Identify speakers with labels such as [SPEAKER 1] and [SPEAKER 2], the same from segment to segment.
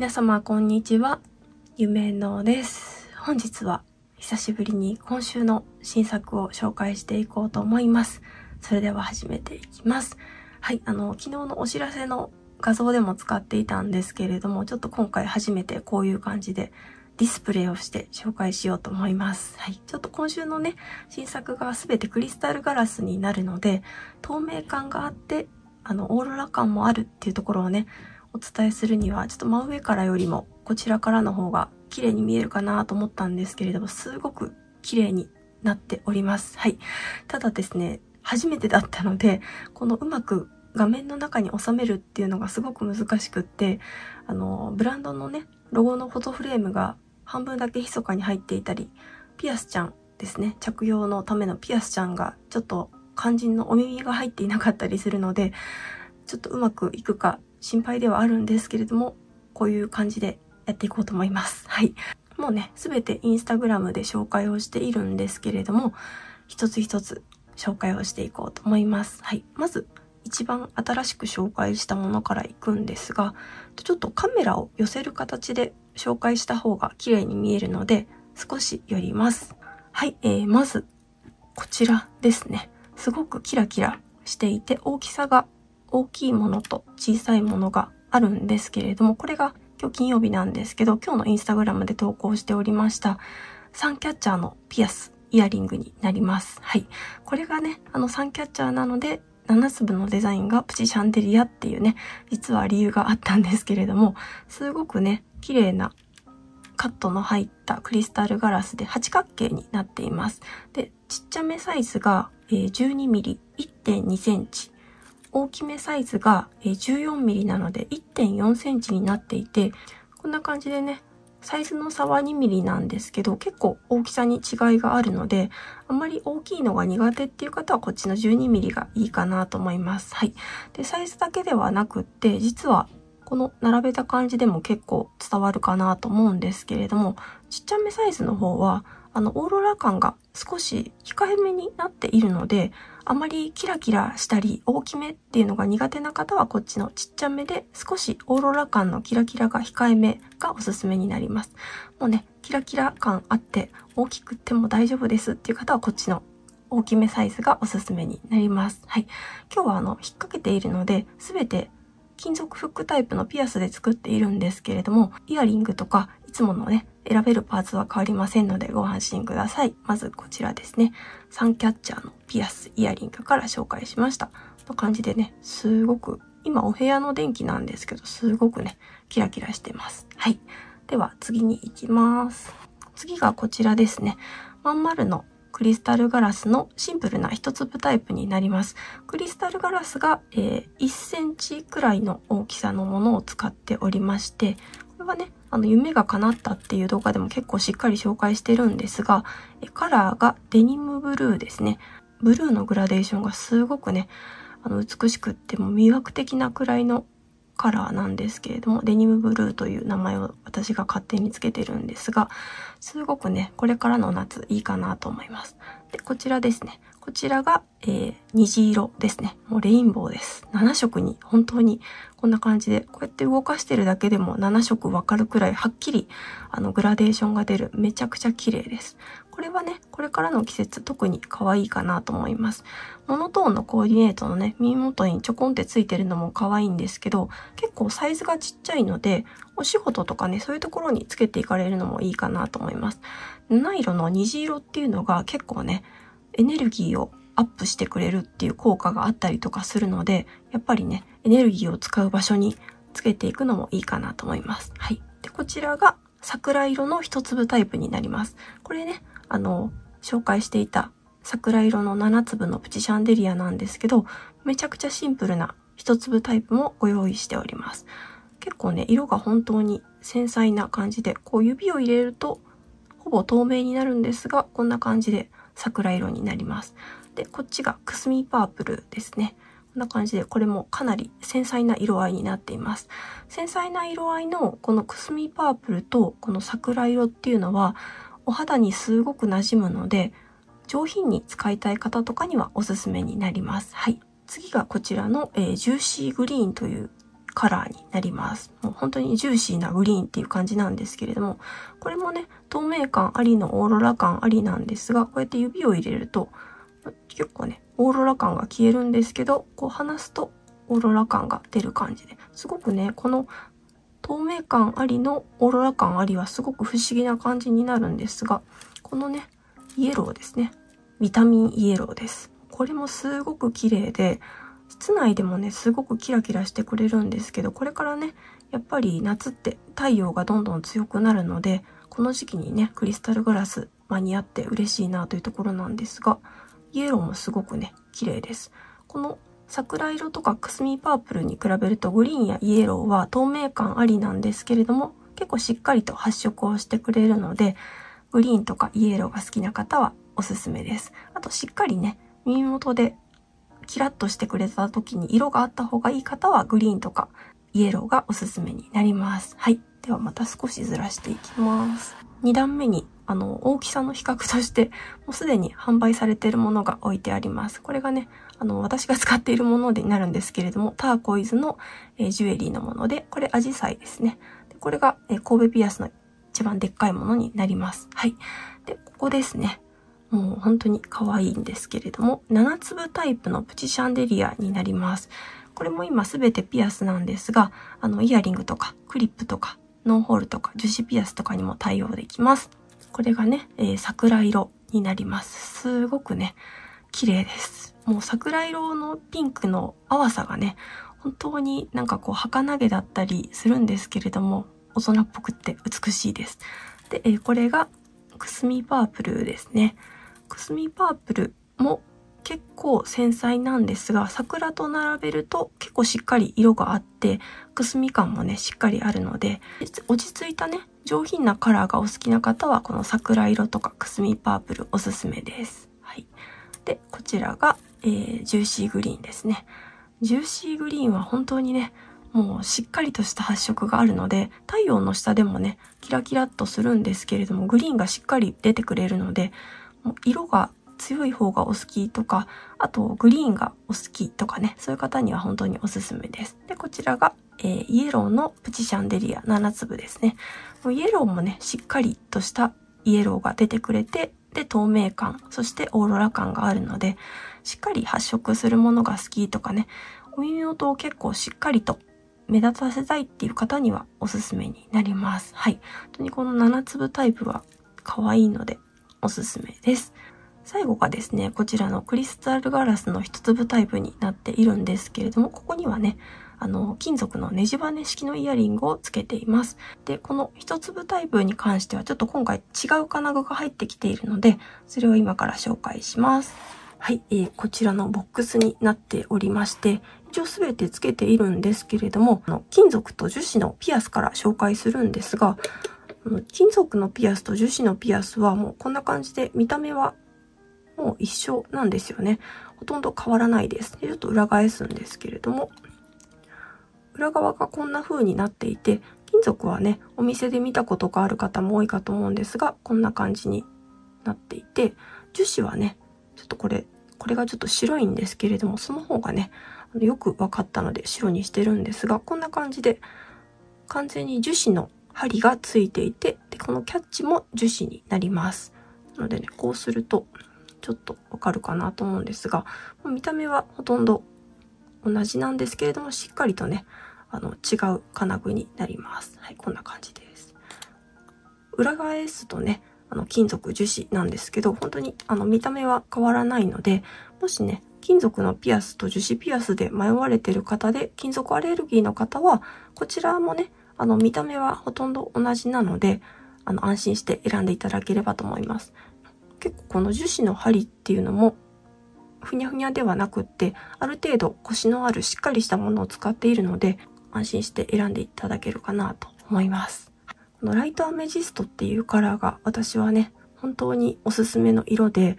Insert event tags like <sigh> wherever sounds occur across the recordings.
[SPEAKER 1] 皆様こんにちは、夢のです。本日は久しぶりに今週の新作を紹介していこうと思います。それでは始めていきます。はい、あの、昨日のお知らせの画像でも使っていたんですけれども、ちょっと今回初めてこういう感じでディスプレイをして紹介しようと思います。はい。ちょっと今週のね、新作がすべてクリスタルガラスになるので、透明感があって、あの、オーロラ感もあるっていうところをね、お伝えするには、ちょっと真上からよりも、こちらからの方が綺麗に見えるかなと思ったんですけれども、すごく綺麗になっております。はい。ただですね、初めてだったので、このうまく画面の中に収めるっていうのがすごく難しくって、あの、ブランドのね、ロゴのフォトフレームが半分だけ密かに入っていたり、ピアスちゃんですね、着用のためのピアスちゃんがちょっと肝心のお耳が入っていなかったりするので、ちょっとうまくいくか心配ではあるんですけれども、こういう感じでやっていこうと思います。はい。もうね、すべてインスタグラムで紹介をしているんですけれども、一つ一つ紹介をしていこうと思います。はい。まず、一番新しく紹介したものからいくんですが、ちょっとカメラを寄せる形で紹介した方が綺麗に見えるので、少し寄ります。はい、えー、まず、こちらですね。すごくキラキラしていて、大きさが大きいものと小さいものがあるんですけれども、これが今日金曜日なんですけど、今日のインスタグラムで投稿しておりました、サンキャッチャーのピアス、イヤリングになります。はい。これがね、あのサンキャッチャーなので、7粒のデザインがプチシャンデリアっていうね、実は理由があったんですけれども、すごくね、綺麗なカットの入ったクリスタルガラスで八角形になっています。で、ちっちゃめサイズが 12mm、1.2センチ。大きめサイズが 14mm なので1.4センチになっていて、こんな感じでね、サイズの差は 2mm なんですけど、結構大きさに違いがあるので、あまり大きいのが苦手っていう方はこっちの 12mm がいいかなと思います。はい。で、サイズだけではなくって、実はこの並べた感じでも結構伝わるかなと思うんですけれども、ちっちゃめサイズの方は、あの、オーロラ感が少し控えめになっているので、あまりキラキラしたり大きめっていうのが苦手な方はこっちのちっちゃめで少しオーロラ感のキラキラが控えめがおすすめになります。もうね、キラキラ感あって大きくても大丈夫ですっていう方はこっちの大きめサイズがおすすめになります。はい。今日はあの、引っ掛けているので、すべて金属フックタイプのピアスで作っているんですけれども、イヤリングとかいつものね、選べるパーツは変わりませんのでご安心ください。まずこちらですね。サンキャッチャーのピアス、イヤリングから紹介しました。の感じでね、すごく、今お部屋の電気なんですけど、すごくね、キラキラしてます。はい。では次に行きます。次がこちらですね。まん丸のクリスタルガラスのシンプルな一粒タイプになります。クリスタルガラスが、えー、1センチくらいの大きさのものを使っておりまして、これはね、あの、夢が叶ったっていう動画でも結構しっかり紹介してるんですが、カラーがデニムブルーですね。ブルーのグラデーションがすごくね、あの、美しくっても魅惑的なくらいのカラーなんですけれども、デニムブルーという名前を私が勝手につけてるんですが、すごくね、これからの夏いいかなと思います。で、こちらですね。こちらが、えー、虹色ですね。もうレインボーです。7色に、本当にこんな感じで、こうやって動かしてるだけでも7色わかるくらいはっきり、あの、グラデーションが出る。めちゃくちゃ綺麗です。これはね、これからの季節特に可愛いかなと思います。モノトーンのコーディネートのね、耳元にちょこんってついてるのも可愛いんですけど、結構サイズがちっちゃいので、お仕事とかね、そういうところにつけていかれるのもいいかなと思います。七色の虹色っていうのが結構ね、エネルギーをアップしてくれるっていう効果があったりとかするので、やっぱりね、エネルギーを使う場所につけていくのもいいかなと思います。はい。で、こちらが桜色の一粒タイプになります。これね、あの、紹介していた桜色の7粒のプチシャンデリアなんですけど、めちゃくちゃシンプルな一粒タイプもご用意しております。結構ね、色が本当に繊細な感じで、こう指を入れるとほぼ透明になるんですが、こんな感じで桜色になります。で、こっちがくすみパープルですね。こんな感じで、これもかなり繊細な色合いになっています。繊細な色合いのこのくすみパープルとこの桜色っていうのは、お肌にすごく馴染むので、上品に使いたい方とかにはおすすめになります。はい。次がこちらの、えー、ジューシーグリーンというカラーになります。もう本当にジューシーなグリーンっていう感じなんですけれども、これもね、透明感ありのオーロラ感ありなんですが、こうやって指を入れると、結構ね、オーロラ感が消えるんですけど、こう離すとオーロラ感が出る感じで、すごくね、この透明感ありのオーロラ感ありはすごく不思議な感じになるんですが、このね、イエローですね。ビタミンイエローです。これもすごく綺麗で、室内でもね、すごくキラキラしてくれるんですけど、これからね、やっぱり夏って太陽がどんどん強くなるので、この時期にね、クリスタルグラス間に合って嬉しいなというところなんですが、イエローもすごくね、綺麗です。この桜色とかくすみパープルに比べるとグリーンやイエローは透明感ありなんですけれども、結構しっかりと発色をしてくれるので、グリーンとかイエローが好きな方はおすすめです。あとしっかりね、耳元でキラッとしてくれた時に色があった方がいい方はグリーンとかイエローがおすすめになります。はい。ではまた少しずらしていきます。2段目にあの、大きさの比較として、もうすでに販売されているものが置いてあります。これがね、あの、私が使っているものになるんですけれども、ターコイズの、え、ジュエリーのもので、これアジサイですね。でこれが、え、神戸ピアスの一番でっかいものになります。はい。で、ここですね。もう本当に可愛いんですけれども、7粒タイプのプチシャンデリアになります。これも今すべてピアスなんですが、あの、イヤリングとかクリップとかノンホールとか樹脂ピアスとかにも対応できます。これがね、えー、桜色になります。すごくね、綺麗です。もう桜色のピンクの淡さがね、本当になんかこう儚げだったりするんですけれども、大人っぽくって美しいです。で、えー、これがくすみパープルですね。くすみパープルも結構繊細なんですが、桜と並べると結構しっかり色があって、くすみ感もね、しっかりあるので、落ち着いたね、上品なカラーがお好きな方は、この桜色とかくすみパープルおすすめです。はい。で、こちらが、えー、ジューシーグリーンですね。ジューシーグリーンは本当にね、もうしっかりとした発色があるので、太陽の下でもね、キラキラっとするんですけれども、グリーンがしっかり出てくれるので、もう色が強い方がお好きとか、あとグリーンがお好きとかね、そういう方には本当におすすめです。で、こちらが、えー、イエローのプチシャンデリア7粒ですね。イエローもね、しっかりとしたイエローが出てくれて、で、透明感、そしてオーロラ感があるので、しっかり発色するものが好きとかね、お耳元を結構しっかりと目立たせたいっていう方にはおすすめになります。はい。本当にこの7粒タイプは可愛いのでおすすめです。最後がですね、こちらのクリスタルガラスの一粒タイプになっているんですけれども、ここにはね、あの、金属のネジバネ式のイヤリングをつけています。で、この一粒タイプに関してはちょっと今回違う金具が入ってきているので、それを今から紹介します。はい、えー、こちらのボックスになっておりまして、一応すべてつけているんですけれども、あの金属と樹脂のピアスから紹介するんですが、金属のピアスと樹脂のピアスはもうこんな感じで見た目はもう一緒なんですよね。ほとんど変わらないです。でちょっと裏返すんですけれども、裏側がこんな風になっていて、金属はね、お店で見たことがある方も多いかと思うんですが、こんな感じになっていて、樹脂はね、ちょっとこれ、これがちょっと白いんですけれども、その方がね、よく分かったので白にしてるんですが、こんな感じで、完全に樹脂の針がついていて、で、このキャッチも樹脂になります。なのでね、こうすると、ちょっとわかるかなと思うんですが、見た目はほとんど同じなんですけれども、しっかりとね、あの、違う金具になります。はい、こんな感じです。裏返すとね、あの、金属樹脂なんですけど、本当にあの、見た目は変わらないので、もしね、金属のピアスと樹脂ピアスで迷われてる方で、金属アレルギーの方は、こちらもね、あの、見た目はほとんど同じなので、あの、安心して選んでいただければと思います。結構この樹脂の針っていうのもふにゃふにゃではなくって、ある程度腰のあるしっかりしたものを使っているので、安心して選んでいただけるかなと思います。このライトアメジストっていうカラーが私はね、本当におすすめの色で、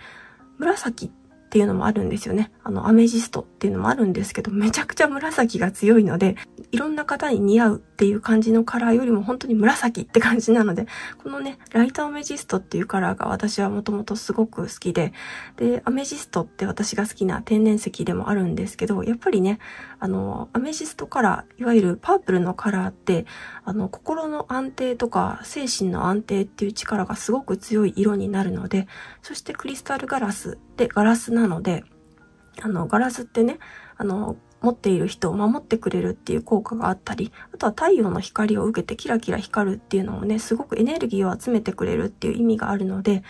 [SPEAKER 1] 紫っていうのもあるんですよね。あの、アメジストっていうのもあるんですけど、めちゃくちゃ紫が強いので、いろんな方に似合うっていう感じのカラーよりも本当に紫って感じなので、このね、ライトアメジストっていうカラーが私はもともとすごく好きで、で、アメジストって私が好きな天然石でもあるんですけど、やっぱりね、あの、アメジストカラー、いわゆるパープルのカラーって、あの、心の安定とか精神の安定っていう力がすごく強い色になるので、そしてクリスタルガラスでガラスなので、あの、ガラスってね、あの、持っている人を守ってくれるっていう効果があったり、あとは太陽の光を受けてキラキラ光るっていうのをね、すごくエネルギーを集めてくれるっていう意味があるので、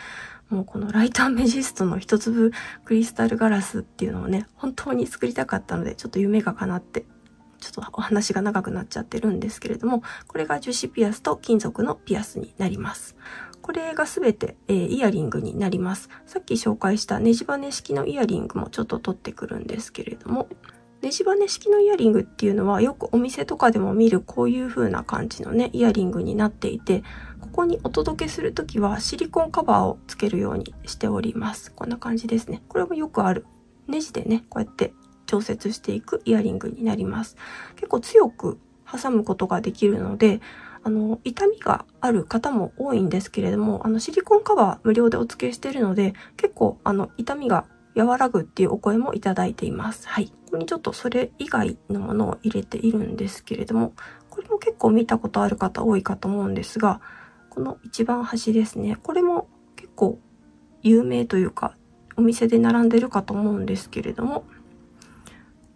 [SPEAKER 1] もうこのライトアメジストの一粒クリスタルガラスっていうのをね、本当に作りたかったので、ちょっと夢が叶って、ちょっとお話が長くなっちゃってるんですけれども、これが樹脂ピアスと金属のピアスになります。これがすべて、えー、イヤリングになります。さっき紹介したネジバネ式のイヤリングもちょっと取ってくるんですけれども、ネジバネ式のイヤリングっていうのはよくお店とかでも見るこういう風な感じのね、イヤリングになっていて、ここにお届けするときはシリコンカバーをつけるようにしております。こんな感じですね。これもよくある。ネジでね、こうやって調節していくイヤリングになります。結構強く挟むことができるので、あの、痛みがある方も多いんですけれども、あの、シリコンカバー無料でお付けしてるので、結構、あの、痛みが和らぐっていうお声もいただいています。はい。ここにちょっとそれ以外のものを入れているんですけれども、これも結構見たことある方多いかと思うんですが、この一番端ですね。これも結構有名というか、お店で並んでるかと思うんですけれども、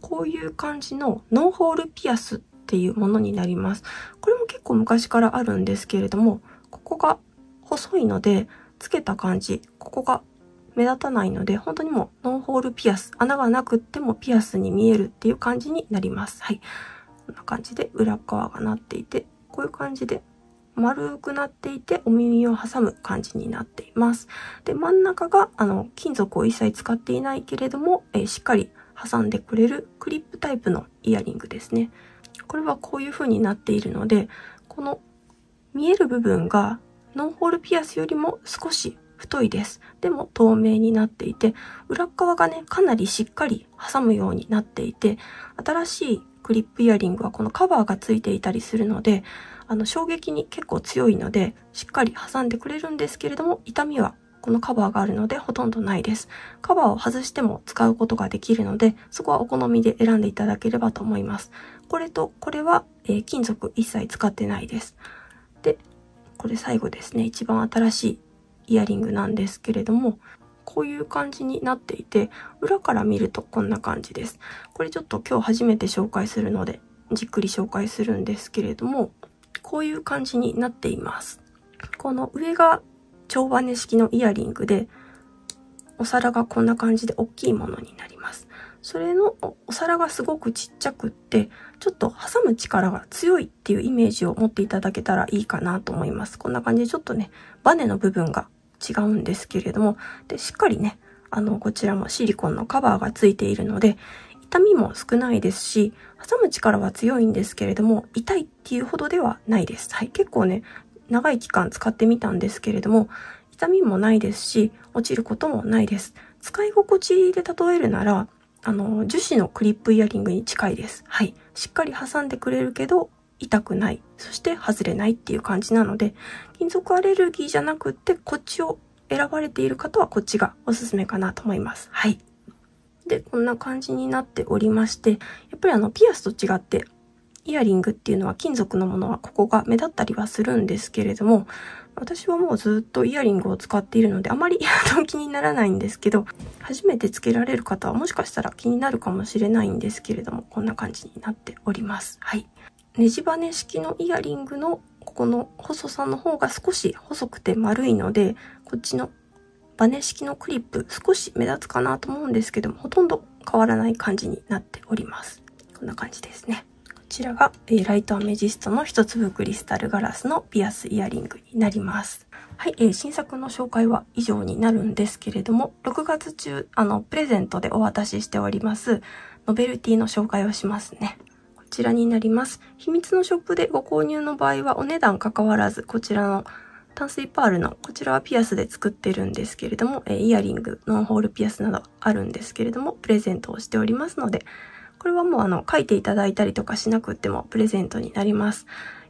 [SPEAKER 1] こういう感じのノンホールピアスっていうものになります。これも結構昔からあるんですけれども、ここが細いので、つけた感じ、ここが目立たないので、本当にもうノンホールピアス、穴がなくってもピアスに見えるっていう感じになります。はい。こんな感じで裏側がなっていて、こういう感じで丸くなっていてお耳を挟む感じになっています。で、真ん中があの金属を一切使っていないけれども、えー、しっかり挟んでくれるクリップタイプのイヤリングですね。これはこういう風になっているので、この見える部分がノンホールピアスよりも少し太いです。でも透明になっていて、裏側がね、かなりしっかり挟むようになっていて、新しいクリップイヤリングはこのカバーがついていたりするので、あの衝撃に結構強いので、しっかり挟んでくれるんですけれども、痛みはこのカバーがあるのでほとんどないです。カバーを外しても使うことができるので、そこはお好みで選んでいただければと思います。これとこれは、えー、金属一切使ってないです。で、これ最後ですね、一番新しいイヤリングなんですけれども、こういう感じになっていて、裏から見るとこんな感じです。これちょっと今日初めて紹介するので、じっくり紹介するんですけれども、こういう感じになっています。この上が蝶バネ式のイヤリングで、お皿がこんな感じで大きいものになります。それのお皿がすごくちっちゃくって、ちょっと挟む力が強いっていうイメージを持っていただけたらいいかなと思います。こんな感じでちょっとね、バネの部分が違うんですけれども、で、しっかりね、あの、こちらもシリコンのカバーがついているので、痛みも少ないですし、挟む力は強いんですけれども、痛いっていうほどではないです。はい、結構ね、長い期間使ってみたんですけれども、痛みもないですし、落ちることもないです。使い心地で例えるなら、あの、樹脂のクリップイヤリングに近いです。はい。しっかり挟んでくれるけど、痛くない。そして外れないっていう感じなので、金属アレルギーじゃなくって、こっちを選ばれている方はこっちがおすすめかなと思います。はい。で、こんな感じになっておりまして、やっぱりあの、ピアスと違って、イヤリングっていうのは金属のものはここが目立ったりはするんですけれども、私はもうずっとイヤリングを使っているので、あまり <laughs> 気にならないんですけど、初めてつけられる方はもしかしたら気になるかもしれないんですけれども、こんな感じになっております。はい。ネジバネ式のイヤリングのここの細さの方が少し細くて丸いので、こっちのバネ式のクリップ少し目立つかなと思うんですけども、ほとんど変わらない感じになっております。こんな感じですねこ。ちらが、えー、ライトアメジストの一粒クリスタルガラスのピアスイヤリングになります。はい、えー、新作の紹介は以上になるんですけれども、6月中、あの、プレゼントでお渡ししております、ノベルティの紹介をしますね。ちらになります。秘密のショップでご購入の場合はお値段関わらず、こちらの淡水パールの、こちらはピアスで作ってるんですけれども、えイヤリング、ノンホールピアスなどあるんですけれども、プレゼントをしておりますので、これはもうあの、書いていただいたりとかしなくてもプレゼントになります。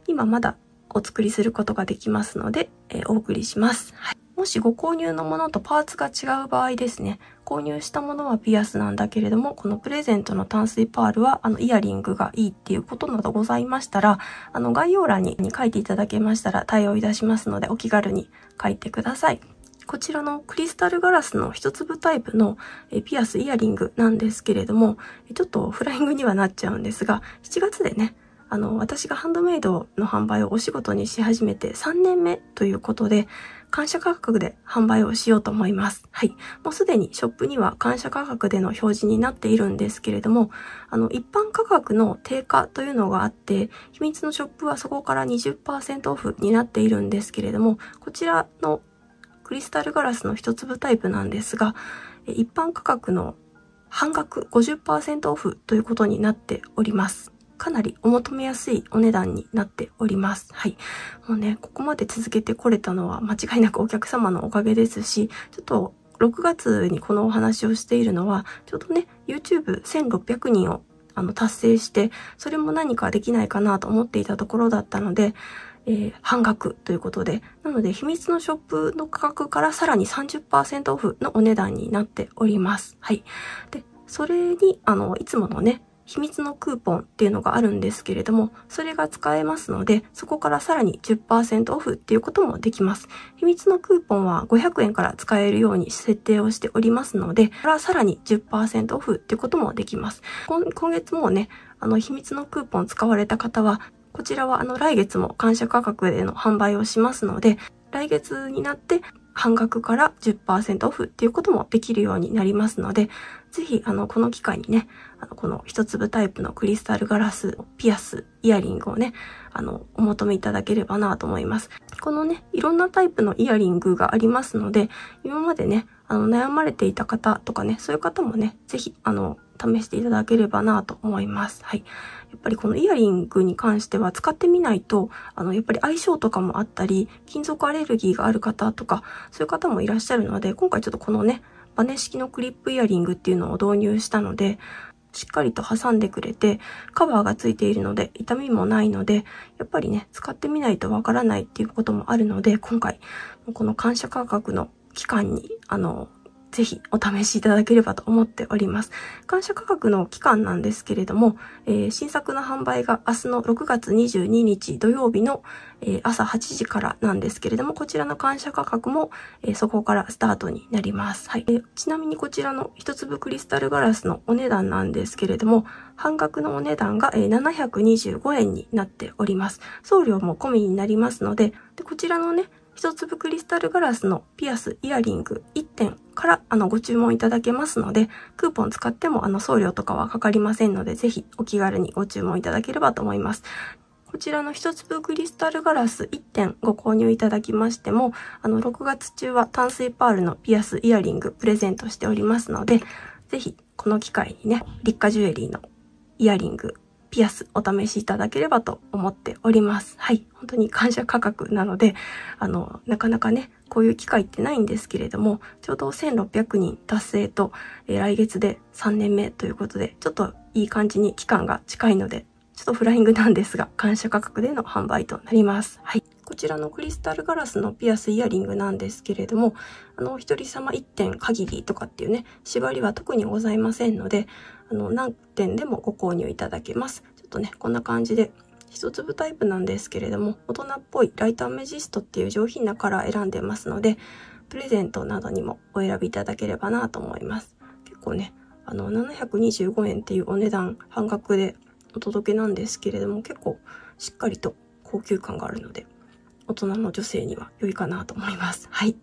[SPEAKER 1] 今まだお作りすることができますので、えお送りします。はいもしご購入のものとパーツが違う場合ですね、購入したものはピアスなんだけれども、このプレゼントの淡水パールは、あの、イヤリングがいいっていうことなどございましたら、あの、概要欄に書いていただけましたら対応いたしますので、お気軽に書いてください。こちらのクリスタルガラスの一粒タイプのピアスイヤリングなんですけれども、ちょっとフライングにはなっちゃうんですが、7月でね、あの、私がハンドメイドの販売をお仕事にし始めて3年目ということで、感謝価格で販売をしようと思います。はい。もうすでにショップには感謝価格での表示になっているんですけれども、あの、一般価格の低下というのがあって、秘密のショップはそこから20%オフになっているんですけれども、こちらのクリスタルガラスの一粒タイプなんですが、一般価格の半額50%オフということになっております。かなりお求めやすいお値段になっております。はい。もうね、ここまで続けてこれたのは間違いなくお客様のおかげですし、ちょっと6月にこのお話をしているのは、ちょうどね、YouTube1600 人をあの達成して、それも何かできないかなと思っていたところだったので、えー、半額ということで、なので秘密のショップの価格からさらに30%オフのお値段になっております。はい。で、それに、あの、いつものね、秘密のクーポンっていうのがあるんですけれども、それが使えますので、そこからさらに10%オフっていうこともできます。秘密のクーポンは500円から使えるように設定をしておりますので、からさらに10%オフっていうこともできます。今月もね、あの、秘密のクーポン使われた方は、こちらはあの、来月も感謝価格での販売をしますので、来月になって半額から10%オフっていうこともできるようになりますので、ぜひ、あの、この機会にね、あの、この一粒タイプのクリスタルガラス、ピアス、イヤリングをね、あの、お求めいただければなと思います。このね、いろんなタイプのイヤリングがありますので、今までね、あの、悩まれていた方とかね、そういう方もね、ぜひ、あの、試していただければなと思います。はい。やっぱりこのイヤリングに関しては使ってみないと、あの、やっぱり相性とかもあったり、金属アレルギーがある方とか、そういう方もいらっしゃるので、今回ちょっとこのね、バネ式のクリップイヤリングっていうのを導入したので、しっかりと挟んでくれて、カバーがついているので、痛みもないので、やっぱりね、使ってみないとわからないっていうこともあるので、今回、この感謝価格の期間に、あの、ぜひお試しいただければと思っております。感謝価格の期間なんですけれども、えー、新作の販売が明日の6月22日土曜日の、えー、朝8時からなんですけれども、こちらの感謝価格も、えー、そこからスタートになります。はい。えちなみにこちらの一粒クリスタルガラスのお値段なんですけれども、半額のお値段が、え725円になっております。送料も込みになりますので、でこちらのね、一粒クリスタルガラスのピアス、イヤリング1点からあのご注文いただけますので、クーポン使ってもあの送料とかはかかりませんので、ぜひお気軽にご注文いただければと思います。こちらの一粒クリスタルガラス1点ご購入いただきましても、あの6月中は淡水パールのピアス、イヤリングプレゼントしておりますので、ぜひこの機会にね、立花ジュエリーのイヤリングピアスお試しいただければと思っております。はい。本当に感謝価格なので、あの、なかなかね、こういう機会ってないんですけれども、ちょうど1600人達成と、えー、来月で3年目ということで、ちょっといい感じに期間が近いので、ちょっとフライングなんですが、感謝価格での販売となります。はい。こちらのクリスタルガラスのピアスイヤリングなんですけれども、あの、お一人様1点限りとかっていうね、縛りは特にございませんので、あの、何点でもご購入いただけます。ちょっとね、こんな感じで、一粒タイプなんですけれども、大人っぽいライトアメジストっていう上品なカラー選んでますので、プレゼントなどにもお選びいただければなと思います。結構ね、あの、725円っていうお値段半額でお届けなんですけれども、結構しっかりと高級感があるので、大人の女性には良いかなと思います。はい。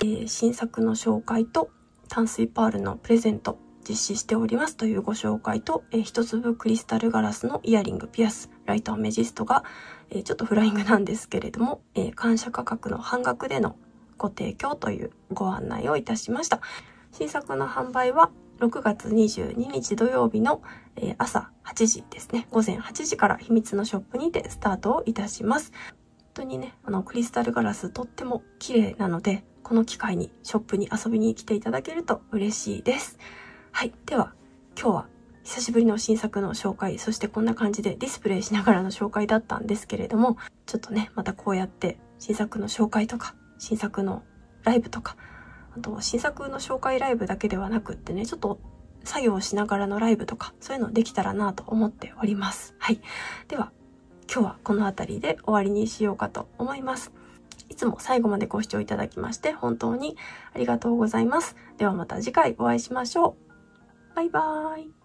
[SPEAKER 1] えー、新作の紹介と淡水パールのプレゼント実施しておりますというご紹介と、えー、一粒クリスタルガラスのイヤリング、ピアス、ライトアメジストが、えー、ちょっとフライングなんですけれども、えー、感謝価格の半額でのご提供というご案内をいたしました。新作の販売は6月22日土曜日の、え朝8時ですね。午前8時から秘密のショップにてスタートをいたします。本当にね、あの、クリスタルガラスとっても綺麗なので、この機会にショップに遊びに来ていただけると嬉しいです。はい。では、今日は久しぶりの新作の紹介、そしてこんな感じでディスプレイしながらの紹介だったんですけれども、ちょっとね、またこうやって新作の紹介とか、新作のライブとか、あと新作の紹介ライブだけではなくってね、ちょっと作業しながらのライブとか、そういうのできたらなと思っております。はい。では、今日はこの辺りで終わりにしようかと思います。いつも最後までご視聴いただきまして本当にありがとうございます。ではまた次回お会いしましょう。バイバーイ。